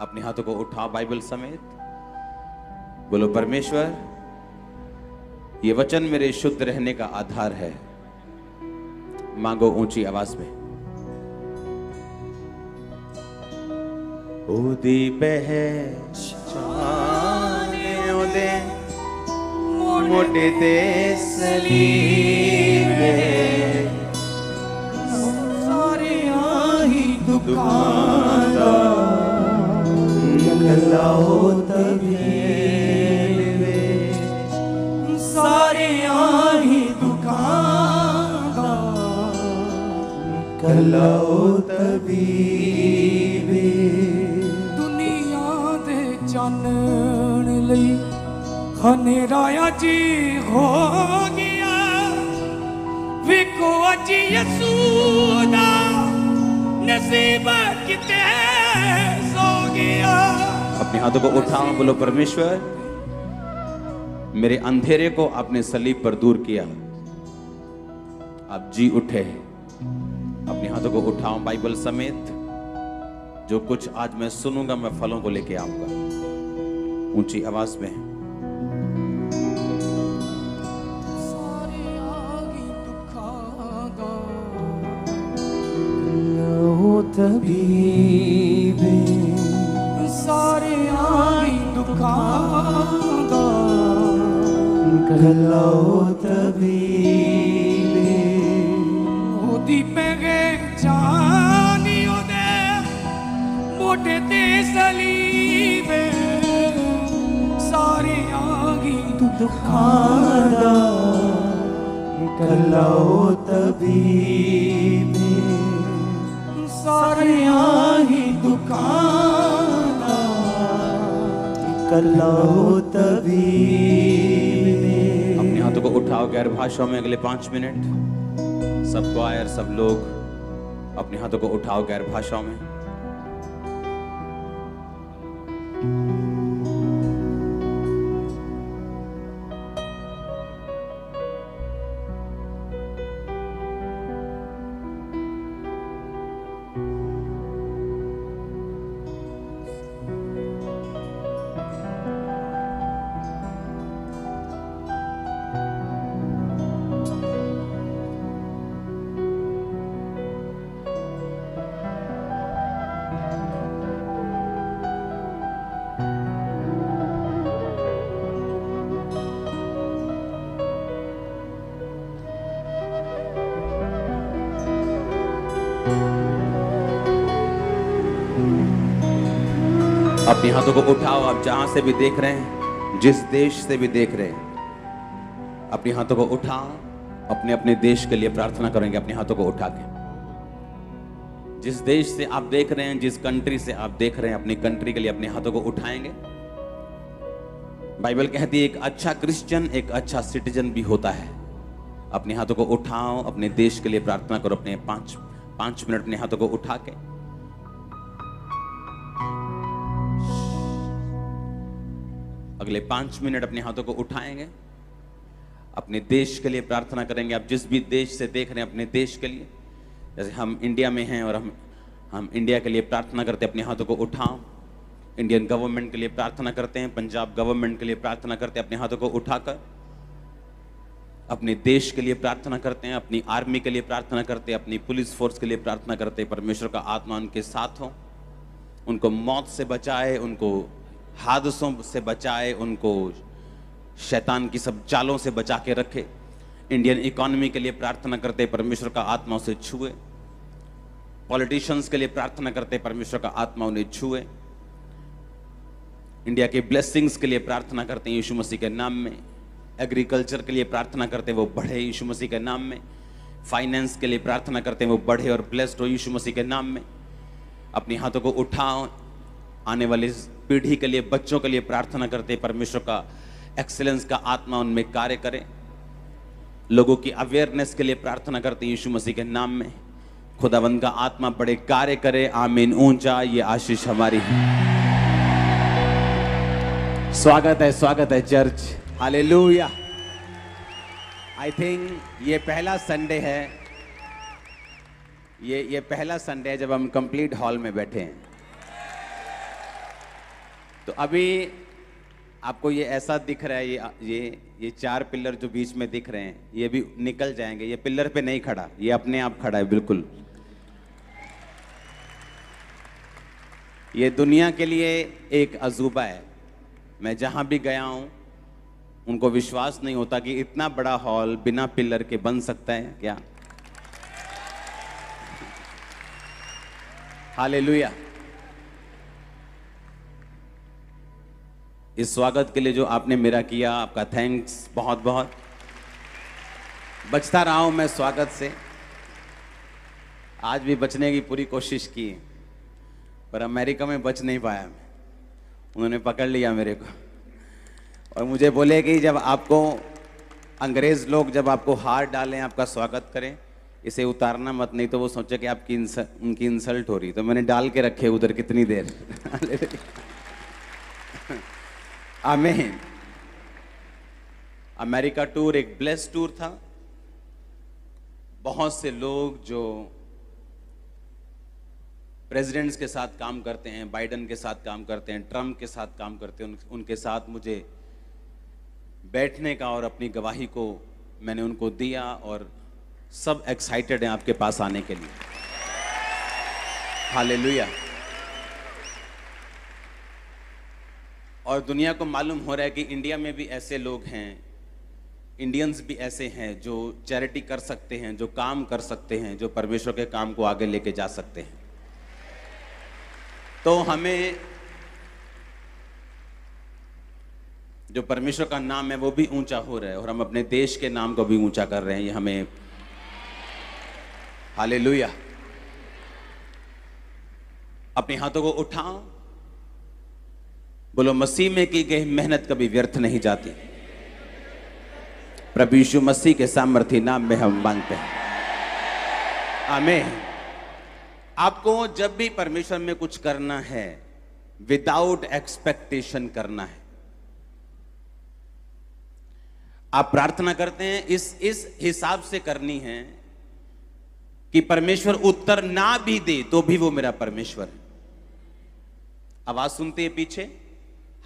अपने हाथों को उठा बाइबल समेत। बोलो, परमेश्वर, ये वचन मेरे शुद्ध रहने का आधार है। मांगो ऊँची आवाज़ में। उदी उदे मोटे ते सलीमे सारे आही दुकानदार। ਕੱਲਾ ਹੋ ਤਵੇਲੇ ਸਾਰਿਆਂ ਹੀ ਦੁਕਾਨ ਦਾ ਕੱਲਾ ਹੋ ਤਬੀਬੇ ਦੁਨੀਆ ਦੇ ਚਾਨਣ ਲਈ ਹਨੇਰਾ ਜੀ ਹੋ ਗਿਆ ਵੇਖੋ ਅੱਜ ਯਸੂ ਦਾ ਨਸੀਬ ਕਿਤੇ अपने हाथों को उठाओ बोलो परमेश्वर मेरे अंधेरे को आपने सलीब पर दूर किया आप जी उठे अपने हाथों को उठाओ बाइबल समेत। जो कुछ आज मैं सुनूँगा मैं फलों को लेके आऊँगा। ऊँची आवाज़ में ਸਾਰੇ kalau tabile Odi pege jani ode mote te salive sare aagi tu dukhada kalau tabile sare aagi dukhada हो तभी। अपने हाथों को उठाओ, गैर भाषाओं में अगले पाँच मिनट। सब क्वायर सब लोग अपने हाथों को उठाओ गैर भाषाओं में। अपने हाथों को उठाओ, आप जहाँ से भी देख रहे हैं, जिस देश से भी देख रहे हैं अपने हाथों को उठाओ, अपने अपने देश के लिए प्रार्थना करेंगे, अपने हाथों को उठा के। जिस देश से आप देख रहे हैं, जिस कंट्री से आप देख रहे हैं, अपनी कंट्री के लिए अपने हाथों को उठाएँगे। बाइबल कहती है, एक अच्छा क्रिश्चियन एक अच्छा सिटीजन भी होता है। अपने हाथों को उठाओ, अपने देश के लिए प्रार्थना करो, अपने पाँच पाँच मिनट अपने हाथों को उठा के। अगले पाँच मिनट अपने हाथों को उठाएँगे। अपने देश के लिए प्रार्थना करेंगे। आप जिस भी देश से देख रहे हैं, अपने देश के लिए। जैसे हम इंडिया में हैं और हम हम इंडिया के लिए प्रार्थना करते हैं, अपने हाथों को उठाओ। इंडियन गवर्नमेंट के लिए प्रार्थना करते हैं, पंजाब गवर्नमेंट के लिए प्रार्थना करते हैं, अपने हाथों को उठाकर। अपने देश के लिए प्रार्थना करते हैं, अपनी आर्मी के लिए प्रार्थना करते हैं, अपनी पुलिस फोर्स के लिए प्रार्थना करते हैं, परमेश्वर का आत्मा उनके साथ हो। उनको मौत से बचाए, उनको हादसों से बचाए, उनको शैतान की सब चालों से बचा के रखे। इंडियन इकोनॉमी के लिए प्रार्थना करते परमेश्वर का आत्मा उसे छुए। पॉलिटिशियंस के लिए प्रार्थना करते परमेश्वर का आत्मा उन्हें छुए। इंडिया के ब्लेसिंग्स के लिए प्रार्थना करते हैं यीशु मसीह के नाम में। एग्रीकल्चर के लिए प्रार्थना करते हैं वो बढ़े यीशु मसीह के नाम में। फाइनेंस के लिए प्रार्थना करते हैं वो बढ़े और ब्लेस्ड हो यीशु मसीह के नाम में। अपने हाथों को उठाओ आने वाली पीढ़ी के लिए, बच्चों के लिए प्रार्थना करते परमेश्वर का एक्सेलेंस का आत्मा उनमें कार्य करे। लोगों की अवेयरनेस के लिए प्रार्थना करते यीशु मसीह के नाम में। खुदावंद का आत्मा बड़े कार्य करे। आमीन। ऊँचा, ये आशीष हमारी है। स्वागत है स्वागत है चर्च। हालेलुया। आई थिंक ये पहला संडे है। ये ये पहला संडे है जब हम कंप्लीट हॉल में बैठे हैं। तो अभी आपको ये ऐसा दिख रहा है, ये ये ये चार पिलर जो बीच में दिख रहे हैं, ये भी निकल जाएँगे। ये पिलर पे नहीं खड़ा, ये अपने आप खड़ा है, बिल्कुल। ये दुनिया के लिए एक अजूबा है। मैं जहाँ भी गया हूँ, उनको विश्वास नहीं होता कि इतना बड़ा हॉल बिना पिलर के बन सकता है क्या? हालेलुया। इस स्वागत के लिए जो आपने मेरा किया आपका थैंक्स बहुत बहुत बचता रहा हूँ मैं स्वागत से। आज भी बचने की पूरी कोशिश की पर अमेरिका में बच नहीं पाया मैं। उन्होंने पकड़ लिया मेरे को। और मुझे बोले कि जब आपको अंग्रेज़ लोग जब आपको हार डालें आपका स्वागत करें इसे उतारना मत नहीं तो वो सोचे कि आपकी इंसल, उनकी इंसल्ट हो रही। तो मैंने डाल के रखे उधर कितनी देर। आमीन अमेरिका टूर एक ब्लेस टूर था। बहुत से लोग जो प्रेसिडेंट्स के साथ काम करते हैं बाइडन के साथ काम करते हैं ट्रंप के साथ काम करते हैं उनके साथ मुझे बैठने का और अपनी गवाही को मैंने उनको दिया और सब एक्साइटेड हैं आपके पास आने के लिए। हालेलुया और दुनिया को मालूम हो रहा है कि इंडिया में भी ऐसे लोग हैं इंडियंस भी ऐसे हैं जो चैरिटी कर सकते हैं, जो काम कर सकते हैं, जो परमेश्वर के काम को आगे लेके जा सकते हैं। तो हमें जो परमेश्वर का नाम है वो भी ऊँचा हो रहा है और हम अपने देश के नाम को भी ऊँचा कर रहे हैं, ये हमें हालेलुया अपने हाथों को उठाओ। बोलो, मसीह में की गई मेहनत कभी व्यर्थ नहीं जाती। प्रभु यीशु मसीह के सामर्थ्य नाम में हम मांगते हैं। आमेन। आपको जब भी परमेश्वर में कुछ करना है विदाउट एक्सपेक्टेशन करना है। आप प्रार्थना करते हैं, इस इस हिसाब से करनी है कि परमेश्वर उत्तर ना भी दे तो भी वो मेरा परमेश्वर है। आवाज़ सुनते हैं पीछे।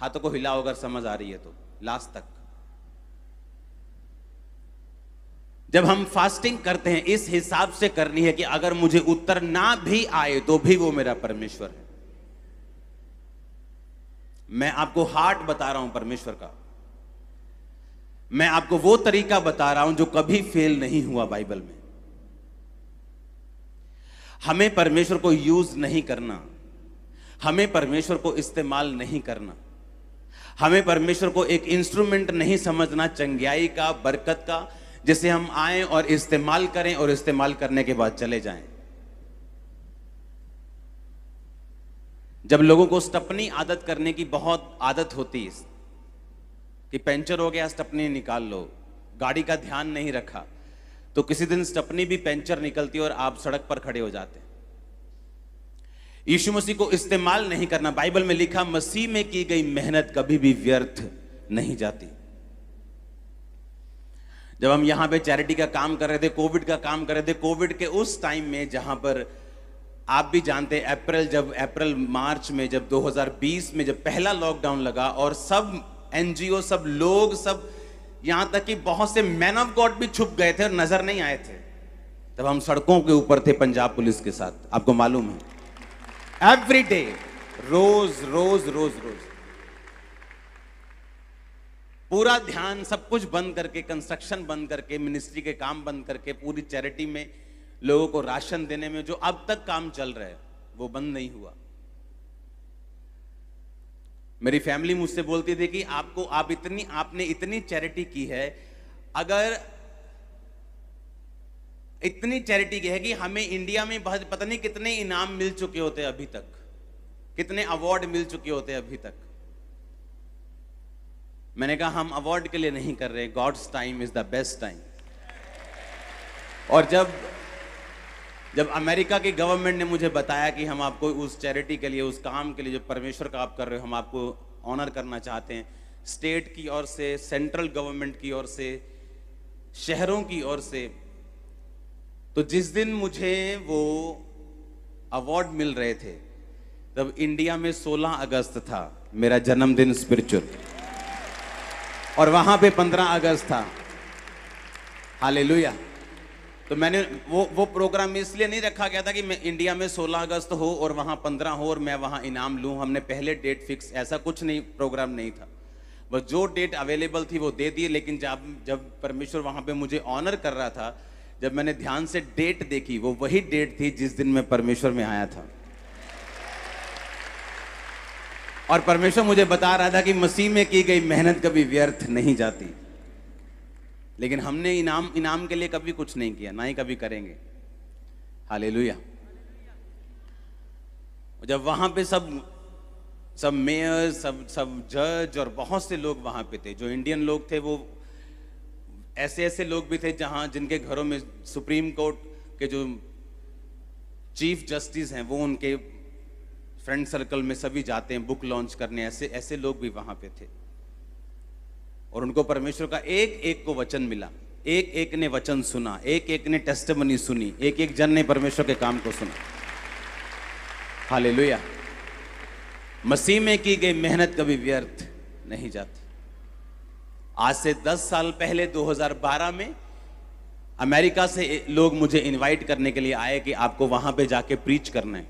हाथों को हिलाओ अगर समझ आ रही है तो लास्ट तक। जब हम फास्टिंग करते हैं, इस हिसाब से करनी है कि अगर मुझे उत्तर ना भी आए तो भी वो मेरा परमेश्वर है। मैं आपको हार्ट बता रहा हूँ परमेश्वर का। मैं आपको वो तरीका बता रहा हूँ जो कभी फेल नहीं हुआ बाइबल में। हमें परमेश्वर को यूज़ नहीं करना। हमें परमेश्वर को इस्तेमाल नहीं करना। हमें परमेश्वर को एक इंस्ट्रूमेंट नहीं समझना, चंग्याई का, बरकत का, जिसे हम आए और इस्तेमाल करें और इस्तेमाल करने के बाद चले जाएँ। जब लोगों को स्टपनी आदत करने की बहुत आदत होती है, कि पेंचर हो गया, स्टपनी निकाल लो, गाड़ी का ध्यान नहीं रखा तो किसी दिन स्टपनी भी पेंचर निकलती और आप सड़क पर खड़े हो जाते यीशु मसीह को इस्तेमाल नहीं करना। बाइबल में लिखा, मसीह में की गई मेहनत कभी भी व्यर्थ नहीं जाती। जब हम यहाँ पे चैरिटी का काम कर रहे थे, कोविड का काम कर रहे थे, कोविड के उस टाइम में जहाँ पर आप भी जानते हैं, अप्रैल जब, अप्रैल, मार्च में जब 2020 में जब पहला लॉकडाउन लगा और सब एनजीओ, सब लोग, सब यहाँ तक कि बहुत से मैन ऑफ़ गॉड भी छुप गए थे और नज़र नहीं आए थे। तब हम सड़कों के ऊपर थे पंजाब पुलिस के साथ। आपको मालूम है। एवरी डे रोज रोज रोज रोज पूरा ध्यान सब कुछ बंद करके कंस्ट्रक्शन बंद करके मिनिस्ट्री के काम बंद करके, पूरी चैरिटी में लोगों को राशन देने में जो अब तक काम चल रहा है, वो बंद नहीं हुआ। मेरी फैमिली मुझसे बोलती थी कि आपको, आप इतनी, आपने इतनी चैरिटी की है, अगर इतनी चैरिटी की है कि हमें इंडिया में बहुत, पता नहीं कितने इनाम मिल चुके होते अभी तक। कितने अवार्ड मिल चुके होते अभी तक। मैंने कहा, हम अवार्ड के लिए नहीं कर रहे God's time is the best time और जब जब अमेरिका की गवर्नमेंट ने मुझे बताया कि हम आपको उस चैरिटी के लिए, उस काम के लिए जो परमेश्वर का आप कर रहे हो, हम आपको ऑनर करना चाहते हैं स्टेट की ओर से सेंट्रल गवर्नमेंट की ओर से, शहरों की ओर से तो जिस दिन मुझे वो अवार्ड मिल रहे थे, तब इंडिया में 16 अगस्त था, मेरा जन्मदिन स्पिरिचुअल और वहाँ पे 15 अगस्त था। हालेलुया तो मैंने वो वो प्रोग्राम इसलिए नहीं रखा गया था कि मैं इंडिया में 16 अगस्त हो और वहाँ 15 हो और मैं वहाँ इनाम लूँ। हमने पहले डेट फिक्स ऐसा कुछ नहीं प्रोग्राम नहीं था। बस जो डेट अवेलेबल थी वो दे दी लेकिन जब जब परमेश्वर वहाँ पे मुझे ऑनर कर रहा था जब मैंने ध्यान से डेट देखी, वो वही डेट थी जिस दिन मैं परमेश्वर में आया था। और परमेश्वर मुझे बता रहा था कि मसीह में की गई मेहनत कभी व्यर्थ नहीं जाती। लेकिन हमने इनाम इनाम के लिए कभी कुछ नहीं किया, ना ही कभी करेंगे। हालेलुया। जब वहाँ पे सब सब मेयर, सब सब जज और बहुत से लोग वहाँ पे थे, जो इंडियन लोग थे, वो ऐसे ऐसे लोग भी थे जहाँ जिनके घरों में सुप्रीम कोर्ट के जो चीफ जस्टिस हैं, वो उनके फ्रेंड सर्कल में सभी जाते हैं, बुक लॉन्च करने, ऐसे ऐसे लोग भी वहाँ पे थे। और उनको परमेश्वर का एक एक को वचन मिला। एक एक ने वचन सुना एक एक ने टेस्टमनी सुनी एक एक जन ने परमेश्वर के काम को सुना। हालेलुया। मसीह में की गई मेहनत कभी व्यर्थ नहीं जाती। आज से 10 साल पहले 2012 में अमेरिका से लोग मुझे इनवाइट करने के लिए आए कि आपको वहाँ पे जाके प्रीच करना है।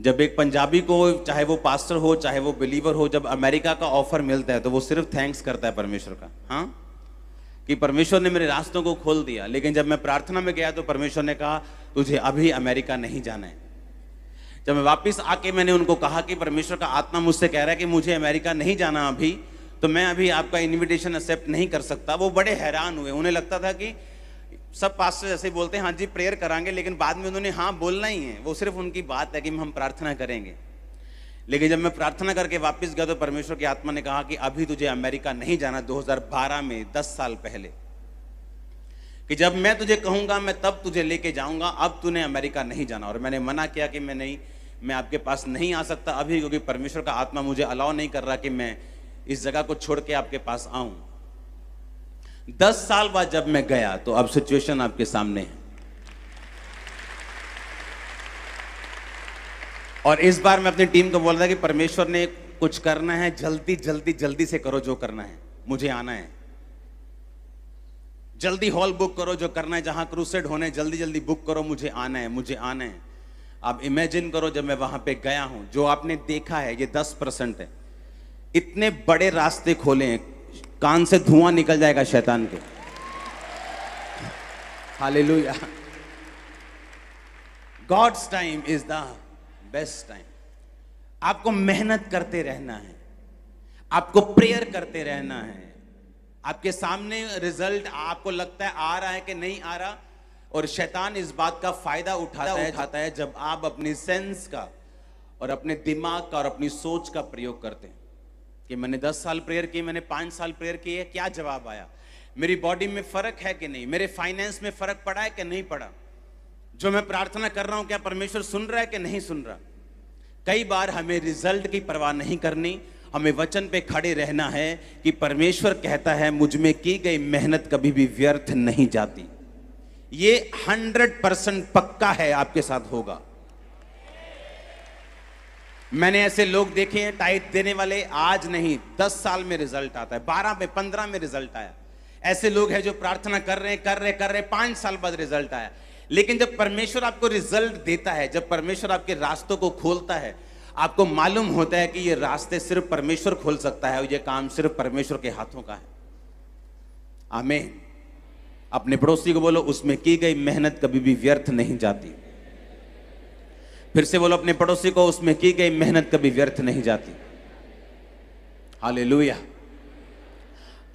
जब एक पंजाबी को, चाहे वो पास्टर हो, चाहे वो बिलीवर हो, जब अमेरिका का ऑफ़र मिलता है तो वो सिर्फ़ थैंक्स करता है परमेश्वर का। हाँ? कि परमेश्वर ने मेरे रास्तों को खोल दिया, लेकिन जब मैं प्रार्थना में गया तो परमेश्वर ने कहा, तुझे अभी अमेरिका नहीं जाना है। जब मैं वापस आके मैंने उनको कहा कि परमेश्वर का आत्मा मुझसे कह रहा है कि मुझे अमेरिका नहीं जाना अभी तो मैं अभी आपका इनविटेशन एक्सेप्ट नहीं कर सकता। वो बड़े हैरान हुए। उन्हें लगता था कि सब पास्टर जैसे बोलते हैं हाँ जी प्रेयर करांगे, लेकिन बाद में उन्होंने हाँ बोलना ही है। वो सिर्फ़ उनकी बात है कि हम प्रार्थना करेंगे। लेकिन जब मैं प्रार्थना करके वापस गया तो परमेश्वर की आत्मा ने कहा कि अभी तुझे अमेरिका नहीं जाना 2012 में 10 साल पहले। कि जब मैं तुझे कहूँगा, मैं तब तुझे लेके जाऊँगा, अब तूने अमेरिका नहीं जाना। और मैंने मना किया कि मैं नहीं, मैं आपके पास नहीं आ सकता अभी, क्योंकि परमेश्वर का आत्मा मुझे अलाउ नहीं कर रहा कि मैं इस जगह को छोड़ के आपके पास आऊँ। दस साल बाद जब मैं गया तो अब सिचुएशन आपके सामने है। और इस बार मैं अपनी टीम को बोल रहा कि परमेश्वर ने कुछ करना है, जल्दी जल्दी जल्दी से करो जो करना है। मुझे आना है। जल्दी हॉल बुक करो जो करना है, जहाँ क्रूसेड होने, जल्दी जल्दी बुक करो, मुझे आना है, मुझे आना है। आप इमेजिन करो जब मैं वहाँ पे गया हूँ। जो आपने देखा है, ये दस परसेंट है। इतने बड़े रास्ते खोले हैं, कान से धुआँ निकल जाएगा शैतान के। Hallelujah. God's time is the best time आपको मेहनत करते रहना है। आपको प्रेयर करते रहना है। आपके सामने रिज़ल्ट आपको लगता है आ रहा है कि नहीं आ रहा, और शैतान इस बात का फ़ायदा उठाता है उठाता है जब आप अपनी सेंस का और अपने दिमाग का और अपनी सोच का प्रयोग करते हैं। कि मैंने दस साल प्रेयर की मैंने पाँच साल प्रेयर की है क्या जवाब आया? मेरी बॉडी में फ़र्क है कि नहीं? मेरे फाइनेंस में फ़र्क पड़ा है कि नहीं पड़ा? जो मैं प्रार्थना कर रहा हूँ, क्या परमेश्वर सुन रहा है कि नहीं सुन रहा? कई बार हमें रिज़ल्ट की परवाह नहीं करनी, हमें वचन पे खड़े रहना है कि परमेश्वर कहता है, मुझमें की गई मेहनत कभी भी व्यर्थ नहीं जाती। ये हंड्रेड परसेंट पक्का है आपके साथ होगा। मैंने ऐसे लोग देखे हैं टाइट देने वाले आज नहीं, दस साल में रिज़ल्ट आता है, बारह में, पंद्रह में रिज़ल्ट आया। ऐसे लोग हैं जो प्रार्थना कर रहे हैं, कर रहे कर रहे पाँच साल बाद रिज़ल्ट आया। लेकिन जब परमेश्वर आपको रिज़ल्ट देता है, जब परमेश्वर आपके रास्तों को खोलता है, आपको मालूम होता है कि ये रास्ते सिर्फ़ परमेश्वर खोल सकता है और ये काम सिर्फ़ परमेश्वर के हाथों का है। आमेन। अपने पड़ोसी को बोलो, उसमें की गई मेहनत कभी भी व्यर्थ नहीं जाती। फिर से बोलो अपने पड़ोसी को उसमें की गई मेहनत कभी व्यर्थ नहीं जाती। हालेलुया।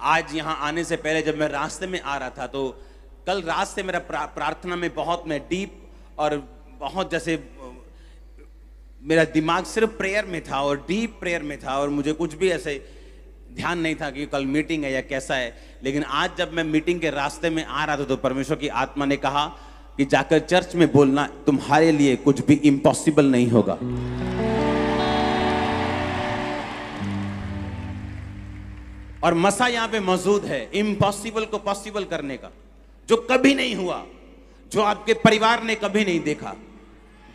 आज यहाँ आने से पहले जब मैं रास्ते में आ रहा था तो कल रास्ते मेरा प्रा, प्रार्थना में बहुत मैं डीप और बहुत जैसे मेरा दिमाग सिर्फ़ प्रेयर में था और डीप प्रेयर में था और मुझे कुछ भी ऐसे ध्यान नहीं था कि कल मीटिंग है या कैसा है। लेकिन आज जब मैं मीटिंग के रास्ते में आ रहा था तो परमेश्वर की आत्मा ने कहा कि जाकर चर्च में बोलना तुम्हारे लिए कुछ भी इम्पॉसिबल नहीं होगा। और मसा यहाँ पे मौजूद है इम्पॉसिबल को पॉसिबल करने का, जो कभी नहीं हुआ, जो आपके परिवार ने कभी नहीं देखा,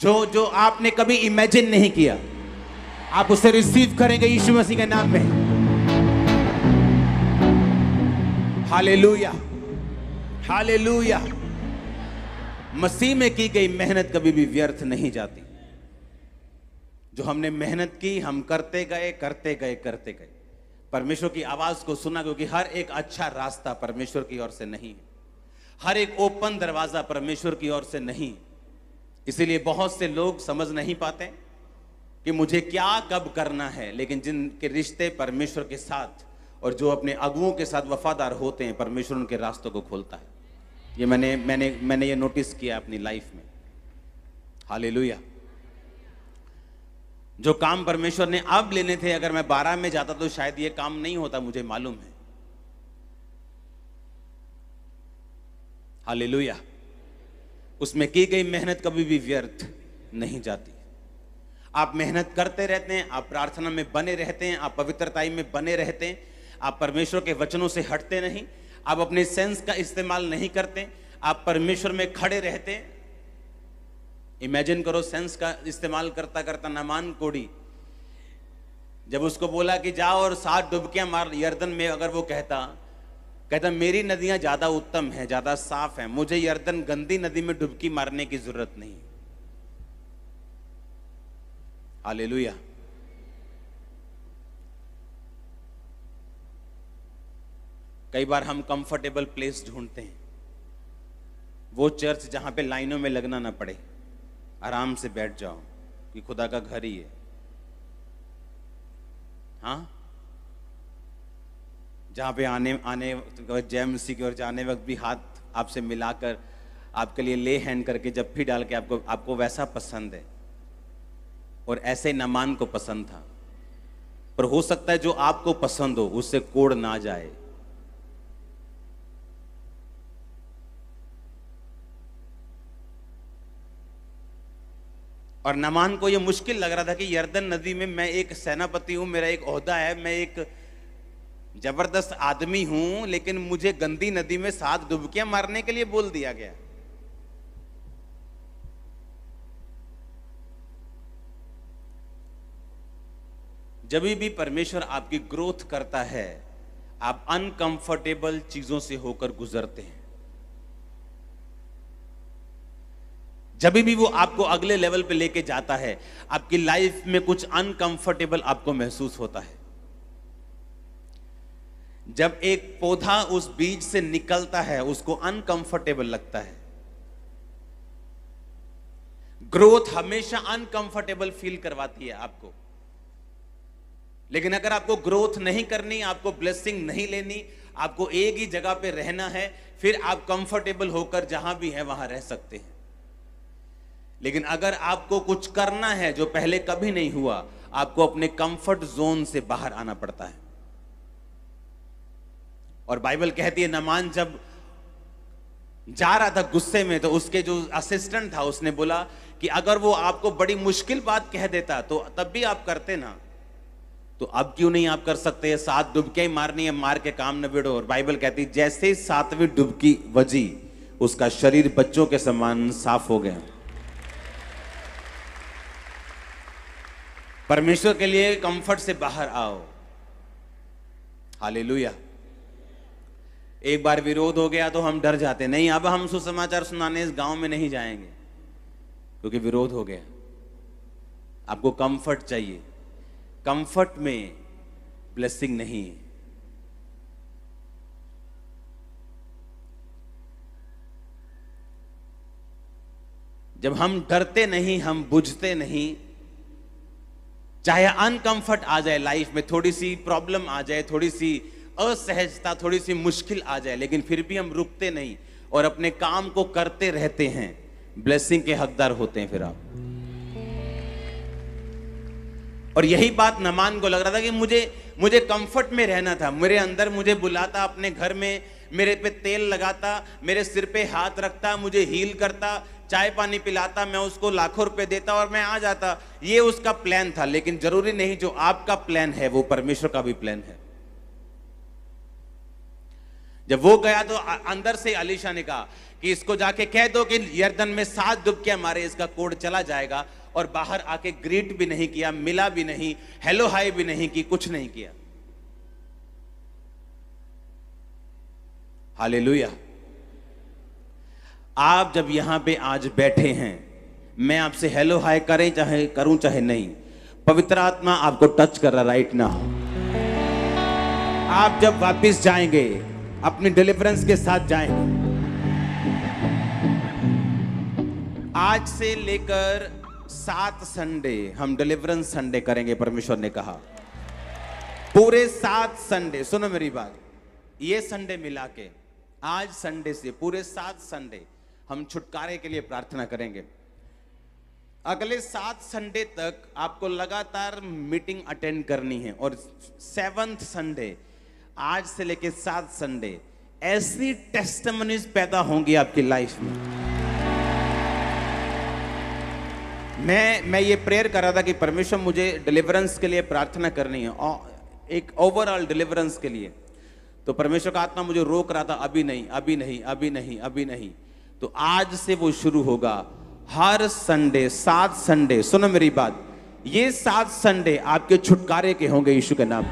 जो जो आपने कभी इमेजिन नहीं किया, आप उसे रिसीव करेंगे यीशु मसीह के नाम में हालेलुया हालेलुया मसीह में की गई मेहनत कभी भी व्यर्थ नहीं जाती। जो हमने मेहनत की, हम करते गए करते गए करते गए। परमेश्वर की आवाज़ को सुना, क्योंकि हर एक अच्छा रास्ता परमेश्वर की ओर से नहीं है। हर एक ओपन दरवाज़ा परमेश्वर की ओर से नहीं इसीलिए बहुत से लोग समझ नहीं पाते कि मुझे क्या कब करना है, लेकिन जिनके रिश्ते परमेश्वर के साथ और जो अपने अगुओं के साथ वफादार होते हैं, परमेश्वर उनके रास्तों को खोलता है। ये मैंने मैंने मैंने ये नोटिस किया अपनी लाइफ में। हालेलुया जो काम परमेश्वर ने अब लेने थे, अगर मैं बारह में जाता तो शायद ये काम नहीं होता, मुझे मालूम है। हालेलुया उसमें की गई मेहनत कभी भी व्यर्थ नहीं जाती। आप मेहनत करते रहते हैं, आप प्रार्थना में बने रहते हैं, आप पवित्रताई में बने रहते हैं, आप परमेश्वर के वचनों से हटते नहीं आप अपने सेंस का इस्तेमाल नहीं करते, आप परमेश्वर में खड़े रहते। इमेजिन करो सेंस का इस्तेमाल करता करता नमान कोड़ी। जब उसको बोला कि जाओ और सात डुबकियाँ मार, यर्दन में अगर वो कहता कहता, मेरी नदियाँ ज़्यादा उत्तम है, ज़्यादा साफ़ है, मुझे यर्दन गंदी नदी में डुबकी मारने की ज़रूरत नहीं। हालेलुया। कई बार हम कंफर्टेबल प्लेस ढूंढते हैं। वो चर्च जहाँ पे लाइनों में लगना ना पड़े। आराम से बैठ जाओ, कि खुदा का घर ही है। हाँ? जहाँ पे आने आने जय मसीह की ओर जाने वक्त भी हाथ आपसे मिलाकर आपके लिए ले हैंड करके जब भी डाल के आपको आपको वैसा पसंद है। और ऐसे नमान को पसंद था। पर हो सकता है जो आपको पसंद हो, उससे कोड़ ना जाए। और नमान को यह मुश्किल लग रहा था कि यर्दन नदी में मैं एक सेनापति हूँ, मेरा एक अहदा है, मैं एक ज़बरदस्त आदमी हूँ, लेकिन मुझे गंदी नदी में सात डुबकियाँ मारने के लिए बोल दिया गया। जब भी परमेश्वर आपकी ग्रोथ करता है, आप अनकंफर्टेबल चीज़ों से होकर गुजरते हैं। जब भी वो आपको अगले लेवल पे लेके जाता है, आपकी लाइफ में कुछ अनकंफर्टेबल आपको महसूस होता है। जब एक पौधा उस बीज से निकलता है, उसको अनकंफर्टेबल लगता है। ग्रोथ हमेशा अनकंफर्टेबल फील करवाती है आपको। लेकिन अगर आपको ग्रोथ नहीं करनी, आपको ब्लेसिंग नहीं लेनी, आपको एक ही जगह पे रहना है, फिर आप कंफर्टेबल होकर जहाँ भी है, वहाँ रह सकते हैं। लेकिन अगर आपको कुछ करना है जो पहले कभी नहीं हुआ, आपको अपने कंफर्ट जोन से बाहर आना पड़ता है। और बाइबल कहती है, नमान जब जा रहा था गुस्से में तो उसके जो असिस्टेंट था, उसने बोला कि अगर वो आपको बड़ी मुश्किल बात कह देता तो तब भी आप करते ना। तो अब क्यों नहीं आप कर सकते? सात डुबकियाँ मारनी है, मार के काम न बिड़ो और बाइबल कहती, जैसे ही सातवीं डुबकी वजी उसका शरीर बच्चों के समान साफ़ हो गया। परमेश्वर के लिए कंफर्ट से बाहर आओ। हालेलुया एक बार विरोध हो गया तो हम डर जाते, नहीं, अब हम सुसमाचार सुनाने इस गाँव में नहीं जाएँगे। क्योंकि विरोध हो गया। आपको कंफर्ट चाहिए। कंफर्ट में ब्लेसिंग नहीं है। जब हम डरते नहीं, हम बुझते नहीं चाहे अनकंफर्ट आ जाए लाइफ में, थोड़ी सी प्रॉब्लम आ जाए, थोड़ी सी असहजता, थोड़ी सी मुश्किल आ जाए, लेकिन फिर भी हम रुकते नहीं और अपने काम को करते रहते हैं। ब्लेसिंग के हकदार होते हैं फिर आप। और यही बात नमान को लग रहा था कि मुझे मुझे कंफर्ट में रहना था। मेरे अंदर मुझे बुलाता, अपने घर में मेरे पे तेल लगाता, मेरे सिर पे हाथ रखता, मुझे हील करता चाय पानी पिलाता, मैं उसको लाखों रुपए देता और मैं आ जाता। ये उसका प्लान था, लेकिन ज़रूरी नहीं, जो आपका प्लान है, वो परमेश्वर का भी प्लान है। जब वो गया तो अंदर से अलीशा ने कहा कि इसको जाके कह दो कि यर्दन में सात डुबकियाँ मारे, इसका कोड चला जाएगा और बाहर आके ग्रीट भी नहीं किया, मिला भी नहीं हेलो हाय भी नहीं की, कुछ नहीं किया। हालेलुया आप जब यहाँ पे आज बैठे हैं, मैं आपसे हेलो हाय करें, चाहे करूँ, चाहे नहीं। पवित्र आत्मा आपको टच कर रहा राइट ना आप जब वापस जाएँगे, अपनी डिलीवरेंस के साथ जाएँगे। आज से लेकर सात संडे हम डिलीवरेंस संडे करेंगे, परमेश्वर ने कहा। पूरे सात संडे सुनो मेरी बात, ये संडे मिला के, आज संडे से पूरे सात संडे हम छुटकारे के लिए प्रार्थना करेंगे। अगले सात संडे तक आपको लगातार मीटिंग अटेंड करनी है और सेवंथ संडे आज से लेके सात संडे ऐसी टेस्टमनीज पैदा होंगी आपकी लाइफ में। मैं मैं ये प्रेयर कर रहा था कि परमेश्वर मुझे डिलीवरेंस के लिए प्रार्थना करनी है और एक ओवरऑल डिलीवरेंस के लिए। तो परमेश्वर का आत्मा मुझे रोक रहा था, अभी नहीं अभी नहीं अभी नहीं अभी नहीं। तो आज से वो शुरू होगा। हर संडे, सात संडे, सुनो मेरी बात, ये सात संडे आपके छुटकारे के होंगे यीशु के नाम।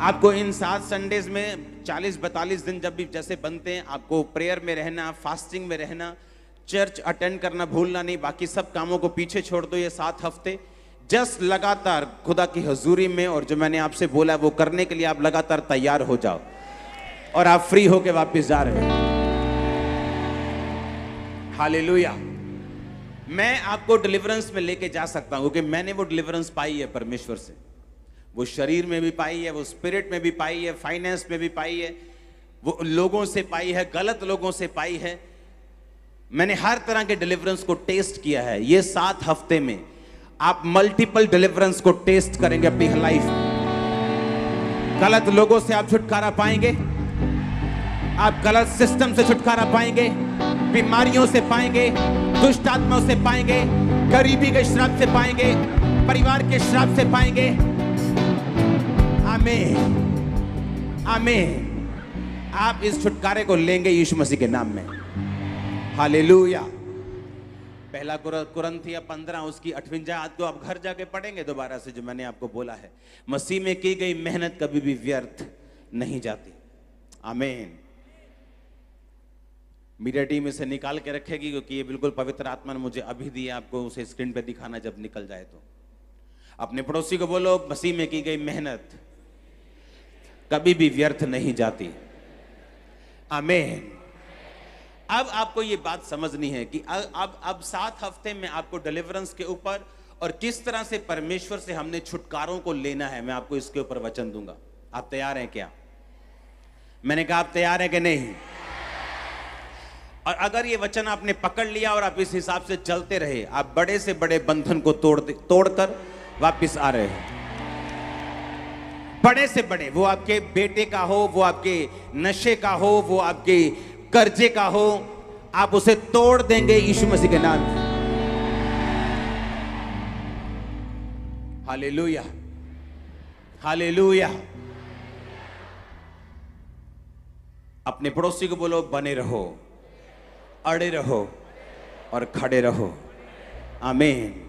आपको इन सात संडेज में 40 42 दिन जब भी जैसे बनते हैं, आपको प्रेयर में रहना, फास्टिंग में रहना, चर्च अटेंड करना भूलना नहीं, बाकी सब कामों को पीछे छोड़ दो ये सात हफ़्ते। जस्ट लगातार खुदा की हजूरी में, और जो मैंने आपसे बोला, वो करने के लिए आप लगातार तैयार हो जाओ। और आप फ्री होके वापस जा रहे हो। हालेलुया। मैं आपको डिलीवरेंस में लेके जा सकता हूँ, क्योंकि मैंने वो डिलीवरेंस पाई है परमेश्वर से। वो शरीर में भी पाई है, वो स्पिरिट में भी पाई है फाइनेंस में भी पाई है, वो लोगों से पाई है, गलत लोगों से पाई है। मैंने हर तरह के डिलीवरेंस को टेस्ट किया है। ये सात हफ़्ते में आप मल्टीपल डिलीवरेंस को टेस्ट करेंगे अपनी लाइफ गलत लोगों से आप छुटकारा पाएँगे आप गलत सिस्टम से छुटकारा पाएँगे, बीमारियों से पाएँगे दुष्ट आत्माओं से पाएँगे, गरीबी के श्राप से पाएँगे, परिवार के श्राप से पाएँगे। आमीन। आमीन। आप इस छुटकारे को लेंगे यीशु मसीह के नाम में। हालेलुया। पहला कुर- कुरंथिया पंद्रह, उसकी अठवंजा आयत को आप घर जाके पढ़ेंगे दोबारा से जो मैंने आपको बोला है। मसीह में की गई मेहनत कभी भी व्यर्थ नहीं जाती। आमीन। मीडिया टीम इसे निकाल के रखेगी क्योंकि ये बिल्कुल पवित्र आत्मा ने मुझे अभी दिया आपको उसे स्क्रीन पे दिखाना जब निकल जाए तो। अपने पड़ोसी को बोलो, मसीह में की गई मेहनत कभी भी व्यर्थ नहीं जाती। आमीन। अब आपको ये बात समझनी है कि अब अब अब सात हफ़्ते में आपको डिलीवरेंस के ऊपर और किस तरह से परमेश्वर से हमने छुटकारों को लेना है, मैं आपको इसके ऊपर वचन दूँगा। आप तैयार हैं क्या? मैंने कहा, आप तैयार हैं कि नहीं? और अगर ये वचन आपने पकड़ लिया और आप इस हिसाब से चलते रहे, आप बड़े से बड़े बंधन को तोड़ तोड़कर वापस आ रहे हैं। बड़े से बड़े, वो आपके बेटे का हो, वो आपके नशे का हो, वो आपके कर्जे का हो, आप उसे तोड़ देंगे यीशु मसीह के नाम हालेलुया। हालेलुया। अपने पड़ोसी को बोलो, बने रहो। अड़े रहो और खड़े रहो। आमीन।